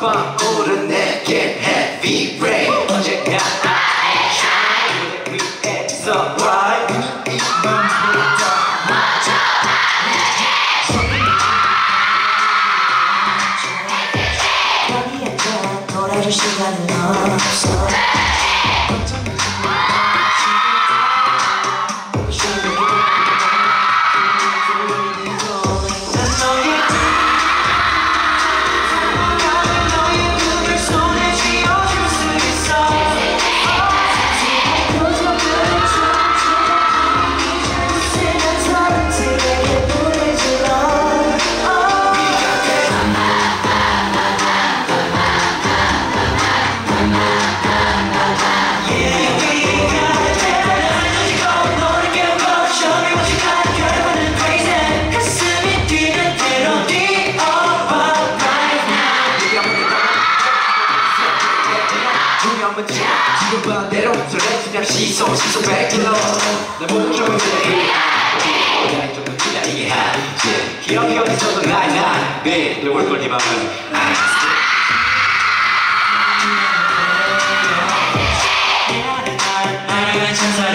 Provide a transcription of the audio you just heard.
찬바울은 내게 heavy rain. 언젠가 I shine. 위에 sunrise 눈이 이만보다 맞아 거기에 다 돌아줄 시간은 없어. 중요한 문제 지금 반대로 설레지면 시선 시선 베킬러. 내 목적은 VIP 좀더 기다리게 하지 기억이 어디서도 나나네 누굴 걸네 맘은. 아 천사